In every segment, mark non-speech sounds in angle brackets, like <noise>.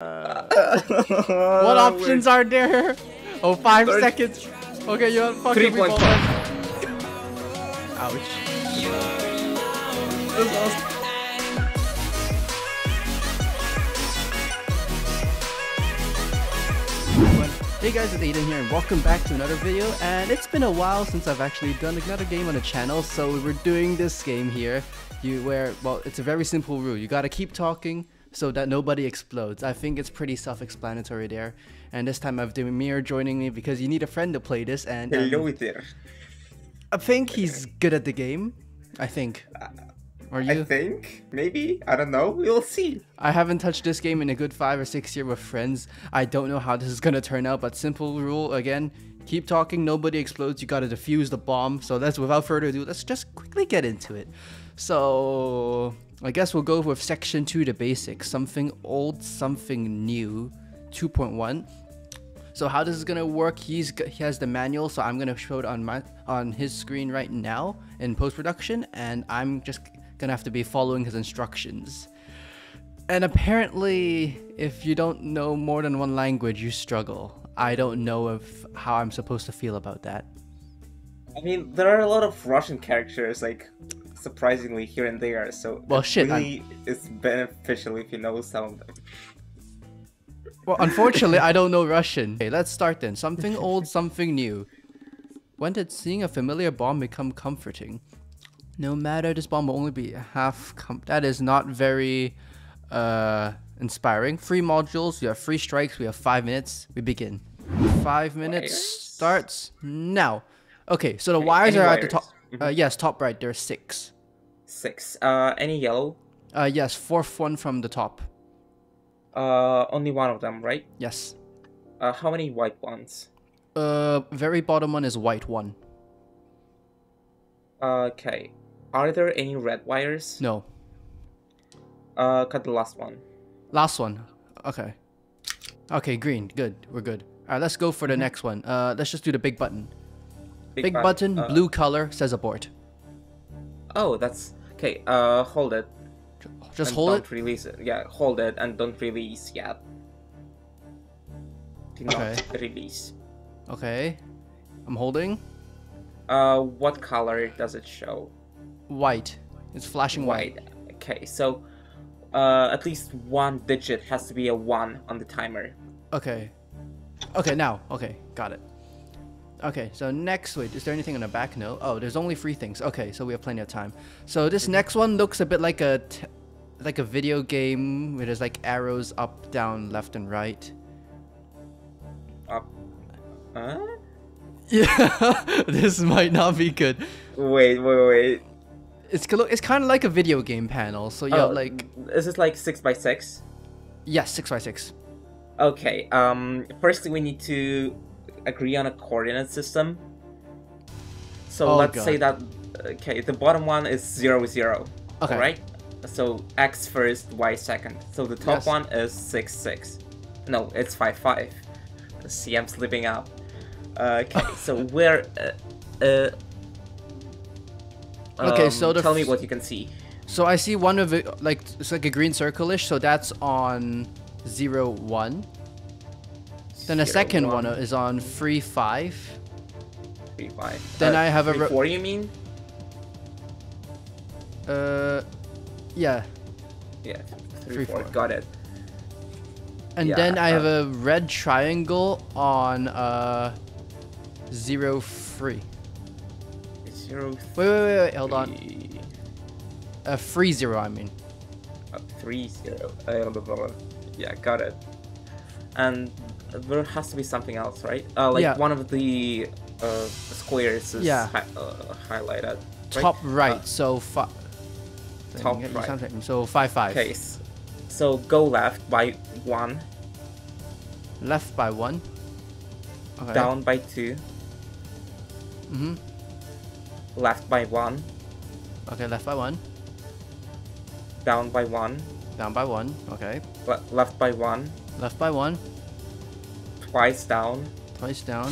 Uh, what <laughs> options are there? Oh, five Third- seconds. Okay, you're fucking Three point five. <laughs> Ouch. That's awesome. Hey guys, it's Aiden here and welcome back to another video and it's been a while since I've actually done another game on the channel so we're doing this game here you where well it's a very simple rule you gotta keep talking so that nobody explodes I think it's pretty self-explanatory there and this time I've Demir joining me because you need a friend to play this and um, Hello there. I think he's good at the game I think are you? I think maybe I don't know. We'll see. I haven't touched this game in a good five or six year with friends. I don't know how this is gonna turn out, but simple rule again. Keep talking, nobody explodes, you gotta defuse the bomb. So that's without further ado, let's just quickly get into it. So I guess we'll go with section two, the basics. Something old, something new. 2.1. So how this is gonna work? He's he has the manual, so I'm gonna show it on my on his screen right now in post production, and I'm just gonna have to be following his instructions. And apparently, if you don't know more than one language, you struggle. I don't know if how I'm supposed to feel about that. I mean, there are a lot of Russian characters, like surprisingly here and there. So Well, it shit, I'm- really is beneficial if you know some of them. Well, unfortunately, I don't know Russian. Okay, let's start then. Something old, <laughs> something new. When did seeing a familiar bomb become comforting? No matter, this bomb will only be half com- That is not very uh, inspiring. Free modules, you have free strikes, we have five minutes. We begin. Five minutes Wires? starts now. Okay, so the wires any are at the wires? top. Uh, yes, top right, there's six. Six. Uh, any yellow? Uh, yes, fourth one from the top. Uh, only one of them, right? Yes. Uh, how many white ones? Uh, very bottom one is white one. Okay. Are there any red wires? No. Uh, cut the last one. Last one. Okay. Okay, green. Good. We're good. Alright, let's go for the next one. Uh, let's just do the big button. Big, button, uh, blue color, says abort. Oh, that's okay. Uh, hold it. Just hold don't it. release it. Yeah, hold it and don't release yet. Do not Okay. release. Okay. I'm holding. Uh, what color does it show? White. It's flashing white. White. Okay, so uh, at least one digit has to be a one on the timer. Okay. Okay, now. Okay, got it. Okay, so next, wait, is there anything on the back? No. Oh, there's only three things. Okay, so we have plenty of time. So this mm-hmm. next one looks a bit like a, t- like a video game where there's like arrows up, down, left, and right. Up. Huh? Yeah, <laughs> this might not be good. Wait, wait, wait. It's gonna look- it's kind of like a video game panel. So yeah, Oh, like Is this like six by six? yes, six by six. Okay. Um. Firstly, we need to agree on a coordinate system. So Oh, let's say that. Okay, the bottom one is zero zero. Okay. Right. So x first, y second. So the top Yes. one is six six. No, it's five five. See, I'm slipping up. Okay, <laughs> so where? Uh, uh, Okay, so um, tell me what you can see. So I see one of it like it's like a green circle-ish. So that's on zero one. Then the Zero, second one is on three five. three, five. then Uh, I have a three, ro- four. You mean? Uh, yeah. Yeah, three, Three, four. four. Got it. And Yeah, then I have uh, a red triangle on uh zero three. Zero. Wait, wait, wait, wait. Hold on. three, Uh, three zero. I mean. uh, three zero. Uh, blah, blah, blah. Yeah, got it. And there has to be something else, right? Uh, like Yeah. one of the uh, squares is Yeah. hi- uh, highlighted. right? Top right. Uh, so five. Top right. So five five. Okay, so go left by one, Left by one. Okay. down by two, Mm-hmm. left by one, Okay, left by one. down by one, Down by one. Okay. le- left by one, Left by one. twice down, Twice down.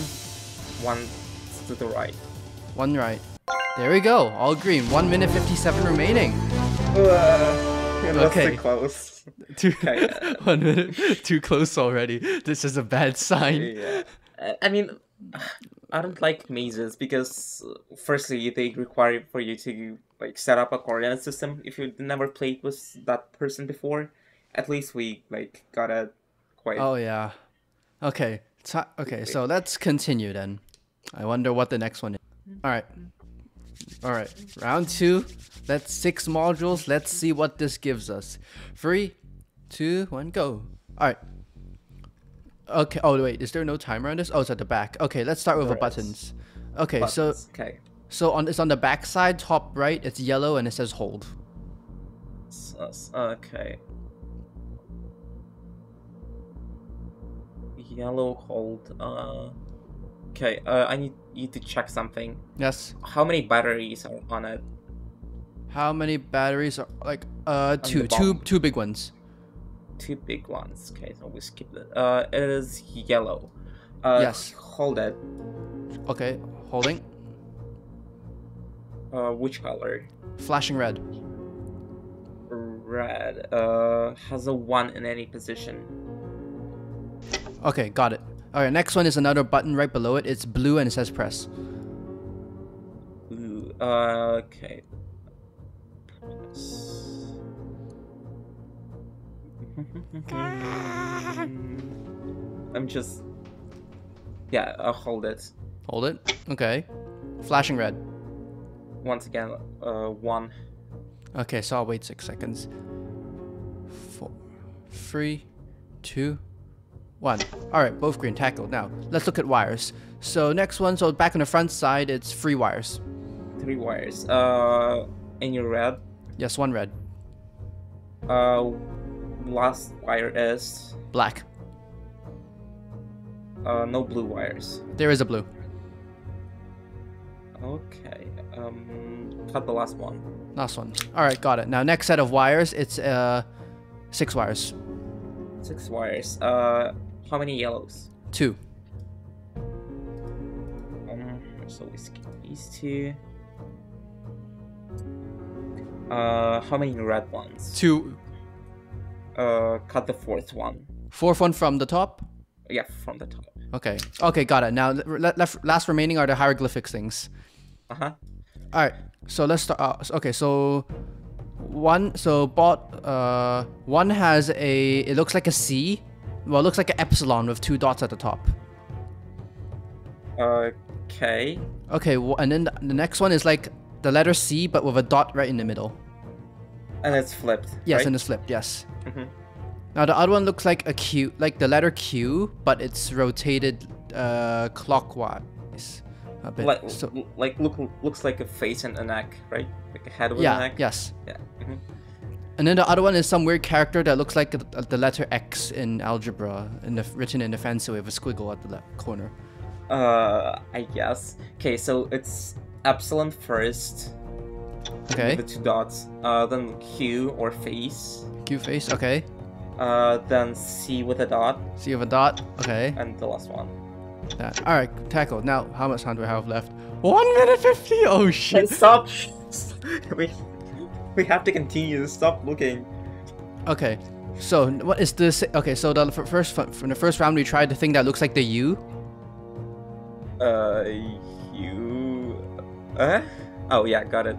one to the right. One right. There we go. All green. One minute fifty-seven remaining. Uh, Okay. too close. <laughs> Too, Okay. <laughs> one minute. Too close already. This is a bad sign. Yeah. I- I mean, I don't like mazes because, uh, firstly, they require for you to like set up a coordinate system if you never played with that person before. At least we like got a quite. Oh yeah. Okay. ti- okay. So let's continue then. I wonder what the next one is. All right. All right. Round two. That's six modules. Let's see what this gives us. Three, two, one, go. All right. Okay. Oh wait. Is there no timer on this? Oh, it's at the back. Okay. Let's start with the There is. buttons. Okay. So okay. So on it's on the back side, top right. It's yellow and it says hold. S- uh, okay. Yellow hold. Uh. Okay. Uh, I need you to check something. Yes. How many batteries are on it? How many batteries are like uh the two two big ones. Two big ones. Okay, so we skip it. Uh, it is yellow. Uh, Yes. Hold it. Okay. Holding. Uh, which color? Flashing red. Red. Uh, has a one in any position. Okay, got it. Alright, next one is another button right below it. It's blue and it says press. Ooh. Uh, okay. <laughs> I'm just. Yeah, I'll hold it. Hold it. Okay. Flashing red. Once again, uh, one. Okay, so I'll wait six seconds. Four, three, two, one. Alright, both green tackled. Now, let's look at wires. So next one, so back on the front side, it's three wires. Three wires. Uh, in your red. Yes, one red. Uh, last wire is Black. uh no blue wires. There is a blue. Okay. Um, cut the last one. Last one. Alright, got it. Now, next set of wires, it's uh six wires. Six wires. Uh, how many yellows? Two. Um, so we skip these two. Uh, how many red ones? Two. Uh, cut the fourth one. Fourth one from the top. Yeah, from the top. Okay. Okay, got it. Now, left, last remaining are the hieroglyphics things. Uh huh. All right. So let's start. S- okay. So one. So bot. Uh, one has a. It looks like a C. Well, it looks like an epsilon with two dots at the top. Okay. Okay. wh- And then the, next one is like the letter C, but with a dot right in the middle. And it's flipped. Yes, right? and it's flipped. Yes. Mhm. Now the other one looks like a Q, like the letter Q, but it's rotated uh, clockwise. A bit. like, so, like look looks like a face and a neck, right? Like a head with a yeah. neck. Yes. Yeah. mhm. And then the other one is some weird character that looks like the, the letter X in algebra, in the, written in the fancy way with a squiggle at the left corner. Uh, I guess. Okay, so it's epsilon first. Okay. The two dots. Uh, then Q or face. Q face. Okay. Uh, then C with a dot, C with a dot. Okay. and the last one. That. All right. tackle. Now, how much time do I have left? One minute fifty. Oh shit. stop! <laughs> we we have to continue. Stop looking. Okay. So what is this? Okay. So the f- first from the first round we tried the thing that looks like the U. Uh, you. Uh? Oh yeah, got it.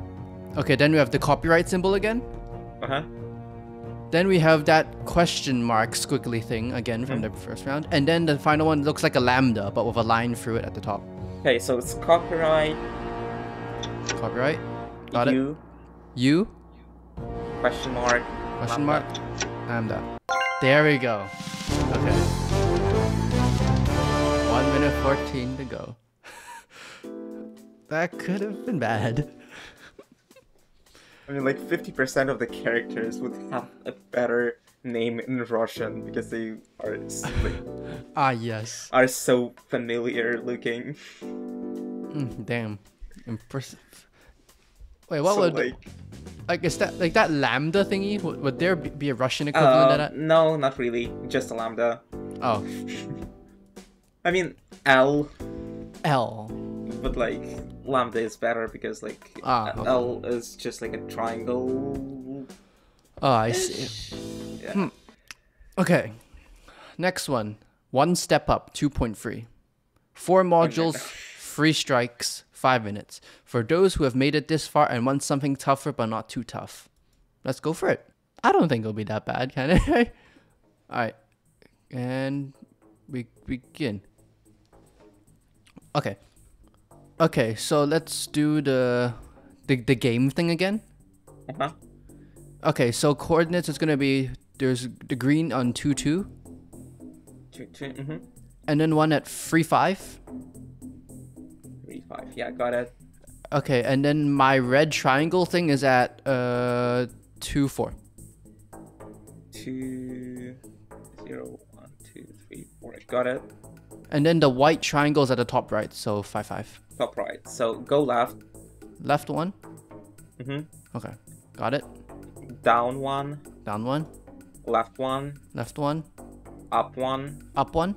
Okay. Then we have the copyright symbol again. Uh huh. Then we have that question mark squiggly thing again from hmm. the first round, and then the final one looks like a lambda but with a line through it at the top. Okay, so it's copyright. Copyright. Got it. you U. question mark. Question mark. Lambda. There we go. Okay. One minute fourteen to go. <laughs> that could have been bad. I mean, like fifty percent of the characters would have a better name in Russian because they are like, <laughs> Ah yes. are so familiar looking. Mm, damn. Impressive. Wait, what so, would like, like is that like that lambda thingy? Would, would there be, a Russian equivalent uh, of that? no, not really. Just a lambda. Oh, <laughs> I mean L, L. but like lambda is better because like Ah, okay. L is just like a triangle. Oh, I see. Yeah. Okay. Next one. One step up, 2.3. Four modules, three strikes, five minutes. For those who have made it this far and want something tougher but not too tough. Let's go for it. I don't think it'll be that bad, can it? <laughs> Alright. And we begin. Okay. Okay, so let's do the the, the game thing again. Uh-huh. Okay, so coordinates is gonna be there's the green on two two. Two two. Mm-hmm. and then one at three five. Three, five. Yeah, got it. Okay, and then my red triangle thing is at uh two four. Two, zero, one, two, three, four. Got it. And then the white triangles at the top right, so five five. Top right. So go left. Left one. Mm-hmm. Okay, got it. Down one. Down one. Left one. Left one. Up one. Up one.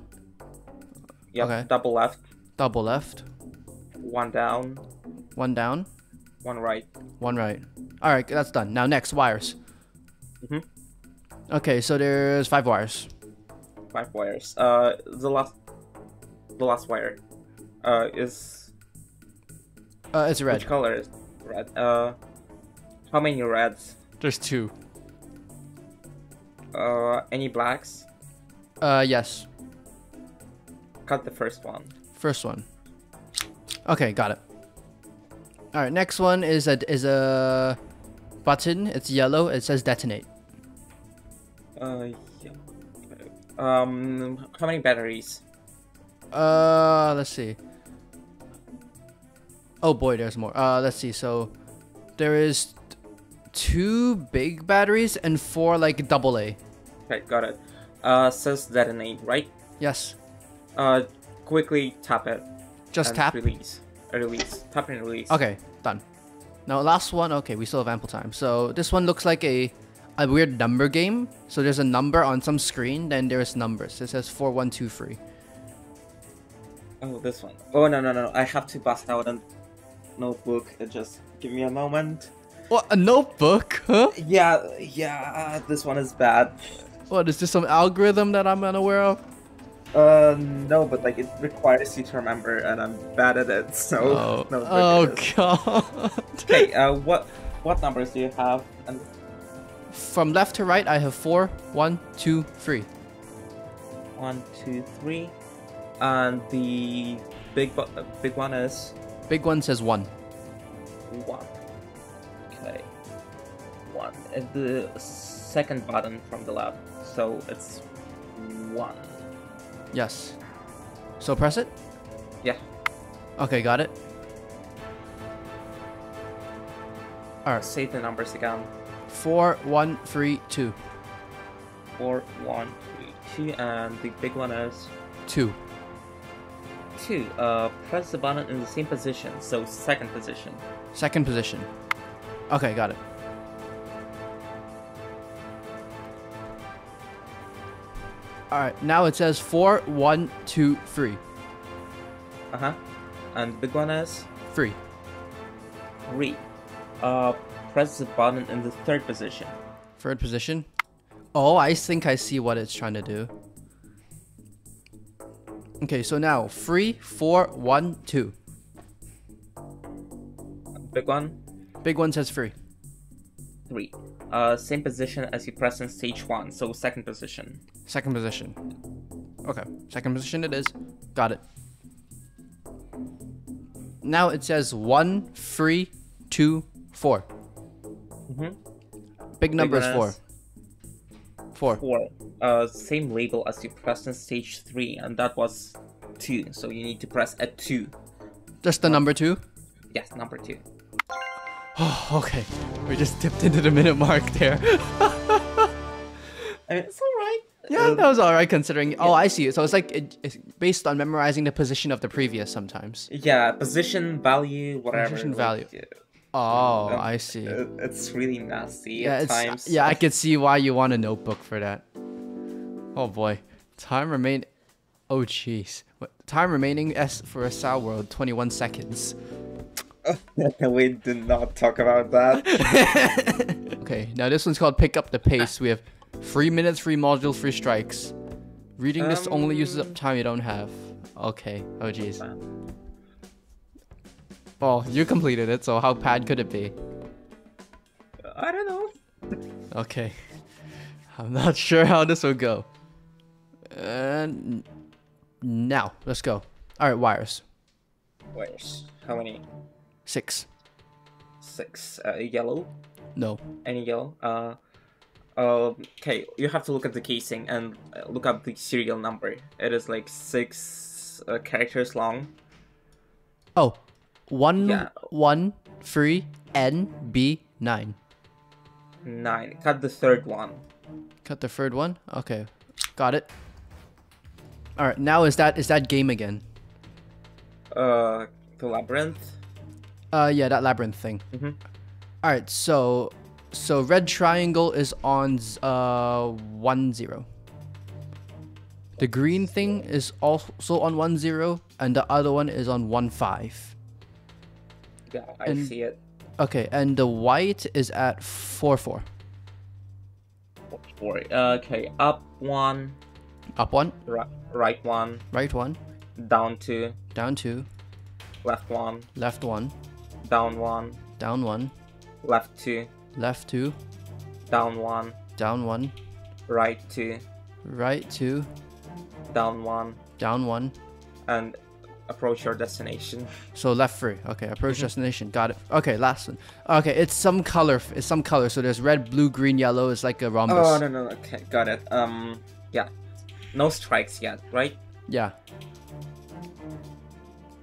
Yep. Okay. Double left. Double left. One down. One down. One right. One right. All right, that's done. Now next wires. Mhm. Okay, so there's five wires. Five wires. Uh, the last, the last wire, uh, is Uh, it's red. which color is red? Uh, how many reds? There's two. Uh, any blacks? Uh, yes. Cut the first one. First one. Okay, got it. All right, next one is a is a button. It's yellow. It says detonate. Uh, yeah. Um, how many batteries? Uh, let's see. Oh boy, there's more. Uh, let's see. So there is two big batteries and four like double A. Okay, got it. Uh, says that detonate, right? Yes. Uh, quickly tap it. Just tap. Release. Uh, release. Tap and release. Okay, done. Now last one. Okay, we still have ample time. So this one looks like a a weird number game. So there's a number on some screen, then there's numbers. It says four one two three. Oh, this one. Oh no no no! I have to bust out a notebook. Just give me a moment. What a notebook? Huh? Yeah, yeah. This one is bad. What is this? Some algorithm that I'm unaware of? Uh, no, but like it requires you to remember, and I'm bad at it. So Oh, <laughs> notebook oh god. <laughs> Okay. Uh, what what numbers do you have? And From left to right, I have four, one, two, three. one, two, three, and the big uh, big one is Big one says one. one. Okay, one. And the second button from the left, so it's one. Yes. So press it. Yeah. Okay, got it. All right. Say the numbers again. Four, one, three, two, Four, one, three, two, and the big one is two. Two. Uh, press the button in the same position, so second position. Second position. Okay, got it. All right. Now it says four, one, two, three, Uh huh. And big one is three. three. Uh, press the button in the third position. Third position. Oh, I think I see what it's trying to do. Okay, so now three, four, one, two. Big one, Big one says three. three. Uh, same position as you press in stage one, so second position. Second position. Okay, second position it is. Got it. Now it says one, three, two, four. Mm-hmm. Big number is four. is Four. Four. Uh, same label as you pressed in stage three, and that was two. So you need to press at two. Just the number two. Yes, number two. Oh, <sighs> okay. We just dipped into the minute mark there. <laughs> I mean, it's alright. yeah, that was alright considering. Oh, I see. So it's like it, it's based on memorizing the position of the previous sometimes. Yeah, position, value, whatever. Position, value. yeah, Oh, Um, I see. it- It's really nasty yeah, at times. yeah, I could see why you want a notebook for that. Oh boy, time remain. Oh jeez, time remaining s for a Sao World, 21 seconds. <laughs> we did not talk about that. <laughs> Okay, now this one's called Pick Up the Pace. We have three minutes, three modules, three strikes. Reading this only uses up Um, time you don't have. Okay. Oh jeez. Well, you completed it, so how bad could it be? I don't know. Okay. I'm not <laughs> sure how this will go. And now, let's go. Alright, wires. Wires. how many? Six. Six. Uh, yellow. No. Any yellow? Uh. Uh, okay, you have to look at the casing and uh, look up the serial number. It is like six uh, characters long. Oh. One, Yeah. one, three, N, B, nine. Nine. Cut the third one. Cut the third one. Okay. Got it. Alright, now is that is that game again? Uh, the labyrinth. Uh yeah, that labyrinth thing. Mhm. Alright, so so red triangle is on uh one zero. The green thing is also on one zero, and the other one is on one five. Yeah, I And- see it. Okay, and the white is at four four. Four. Okay, up one, Up one, right, right one, right one, down two, down two, left one, left one, down one, down one, left two, left two, down one, down one, right two, right two, down one, down one. and approach your destination. So left free. Okay, approach Mm-hmm. destination. Got it. Okay, last one. Okay, it's some color. It's some color. So there's red, blue, green, yellow. It's like a rhombus. Oh no no no, okay, got it. Um, yeah, no strikes yet, right? Yeah.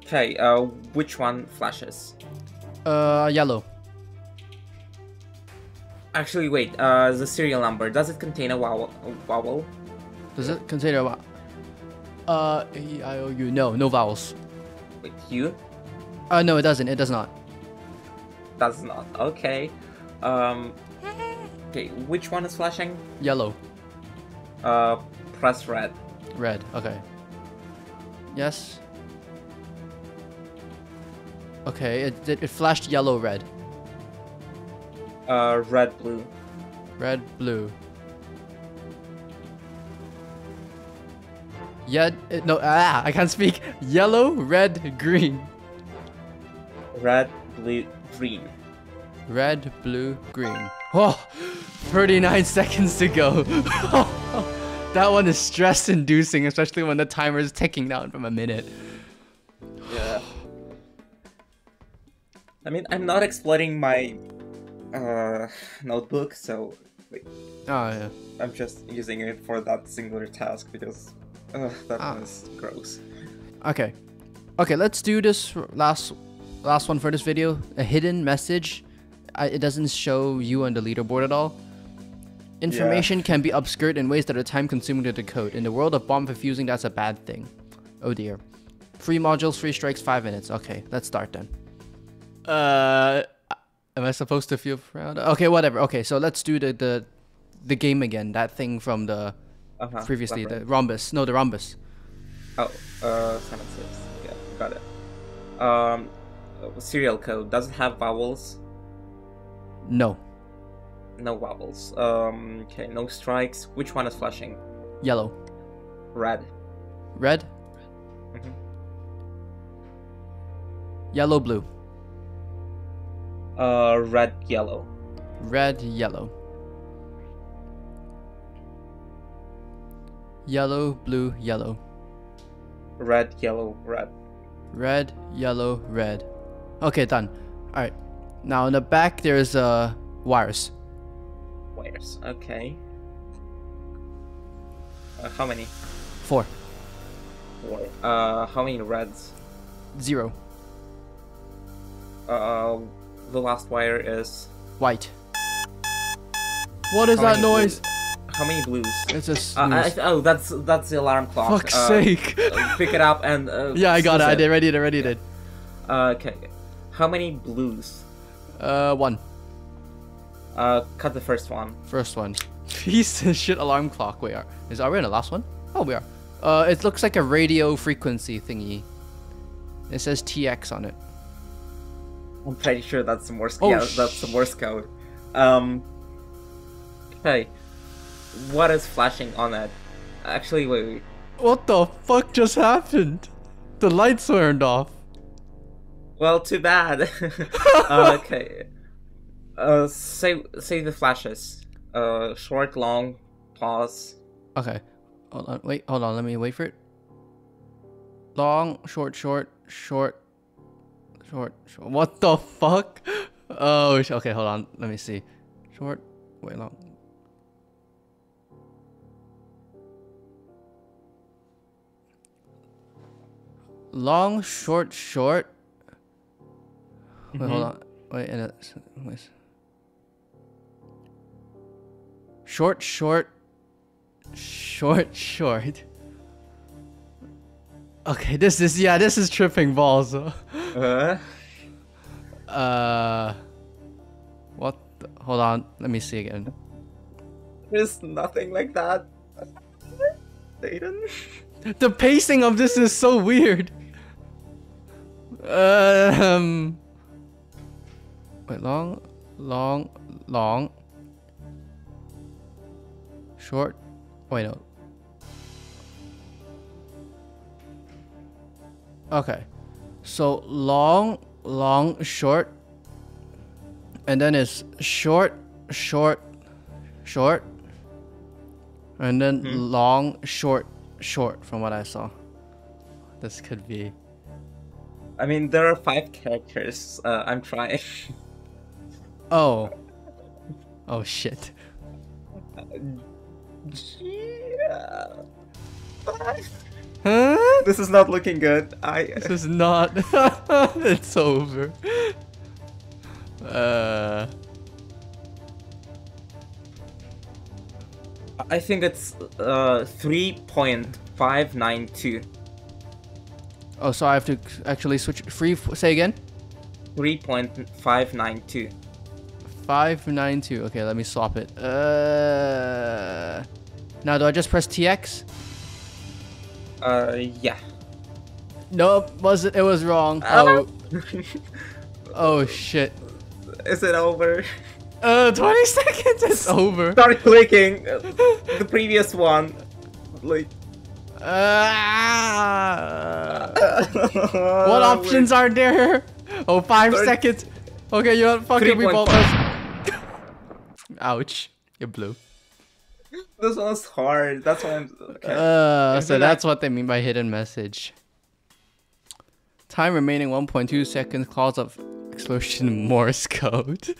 Okay, uh, which one flashes? Uh, yellow. Actually, wait. Uh, the serial number does it contain a vowel? A vowel? Does it consider what? Uh, E I O U. No, no vowels. Wait, you? Uh, no, it doesn't. It does not. Does not. Okay. Um. Okay, which one is flashing? Yellow. Uh, press red. Red. Okay. Yes. Okay, it, it, it flashed yellow, red. Uh, red, blue. Red, blue. Yeah, no, ah, I can't speak. Yellow, red, green. Red, blue, green. Red, blue, green. Oh, 39 <laughs> seconds to go. <laughs> that one is stress inducing, especially when the timer is ticking down from a minute. Yeah. I mean, I'm not exploiting my uh notebook, so like, Oh, yeah. I'm just using it for that singular task because uh, that Ah. one is gross. Okay. Okay, let's do this last last one for this video. A hidden message. I, it doesn't show you on the leaderboard at all. Information can be obscured in ways that are time consuming to decode. In the world of bomb defusing, that's a bad thing. Oh dear. Three modules, three strikes, five minutes. Okay, let's start then. Uh, am I supposed to feel proud? Okay, whatever. Okay, so let's do the the, the game again. That thing from the Uh-huh. previously, the rhombus. No, the rhombus. Oh, uh, sentences. Yeah, got it. Um, serial code does it have vowels? No, No vowels. Um, okay, no strikes. Which one is flashing? yellow. Red. Red. Mhm. Yellow, blue. Uh, red, yellow. Red, yellow. Yellow, blue, yellow. Red, yellow, red. Red, yellow, red. Okay, done. Alright. Now in the back there's uh wires. Wires. Okay. Uh, how many? Four. Four. Uh, how many reds? Zero. Uh, the last wire is. White. What is How that noise? How many blues? It's a Uh, I, oh, that's that's the alarm clock. Fuck's Uh, sake. uh, pick it up and. Uh, <laughs> yeah, I got it. snooze I did. Ready did. Ready did. Uh, okay. How many blues? Uh, one. Uh, cut the first one. First one. <laughs> Piece of shit alarm clock. Wait, are, is are we in the last one? Oh, we are. Uh, it looks like a radio frequency thingy. It says TX on it. I'm pretty sure that's the Morse. Oh, yeah, that's the Morse code. Um, Hey, what is flashing on it? Actually, wait, wait. What the fuck just happened? The lights turned off. Well, too bad. <laughs> <laughs> uh, okay. Uh, say say the flashes. Uh, short, long, pause. Okay. Hold on. Wait. Hold on. Let me wait for it. Long, short, short, short, short, short. What the fuck? <laughs> Oh, okay. Hold on. Let me see. Short. Wait, long. Long, short, short. Wait, hold on. Wait, and it's, wait. Short, short, short, short. Okay, this is yeah, this is tripping balls. Uh, <laughs> Uh, what? The, hold on, let me see again. there's nothing like that. Aiden. The pacing of this is so weird. Um. Wait, long, long, long, short. Wait, no. Okay, so long, long, short, and then it's short, short, short, and then long, short, short. From what I saw, this could be. I mean, there are five characters. Uh, I'm trying. oh. Oh shit. Huh? This is not looking good. I. This is not. <laughs> it's over. Uh. I think it's uh 3.592. Oh, so I have to actually switch. Free. Say again. Three point five nine two. Five nine two. Okay, let me swap it. Uh. Now, do I just press TX? Uh, yeah. Nope. Was it? It was wrong. Oh. Oh <laughs> shit. Is it over? Uh, 20 <laughs> seconds. It's over. Start clicking the previous one. Like. Uh, what options are there? Oh, five Third- seconds. Okay, you know? Fuck it. We both. 3.5. Ouch. You blew. This one's hard. That's why I'm. Okay. Uh, so that's that- what they mean by hidden message. Time remaining 1.2 seconds. Calls of explosion Morse code. <laughs>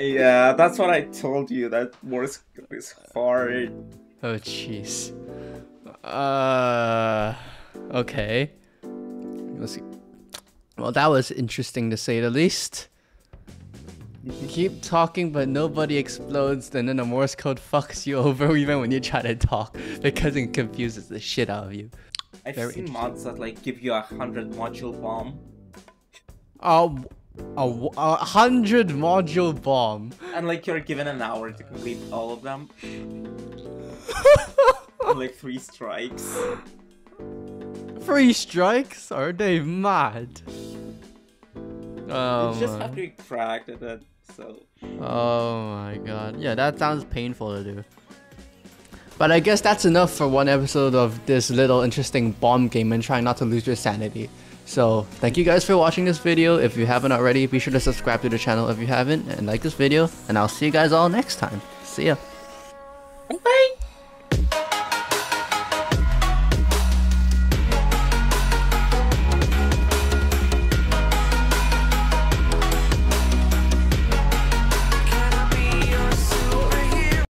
yeah, that's what I told you. That Morse code is hard. Oh, jeez. Uh, okay. Let's see. Well, that was interesting to say the least. You keep talking, but nobody explodes, and then the Morse code fucks you <laughs> over even when you try to talk because it confuses the shit out of you. I've Very seen mods that like give you a hundred module bomb, A, a, a hundred module bomb. and like you're given an hour to complete all of them. <laughs> Like three strikes. Three strikes? Are they mad? Oh you just my. have to crack at it. So Oh my god. Yeah, that sounds painful to do. But I guess that's enough for one episode of this little interesting bomb game and trying not to lose your sanity. So, thank you guys for watching this video. If you haven't already, be sure to subscribe to the channel if you haven't and like this video. And I'll see you guys all next time. See ya. bye.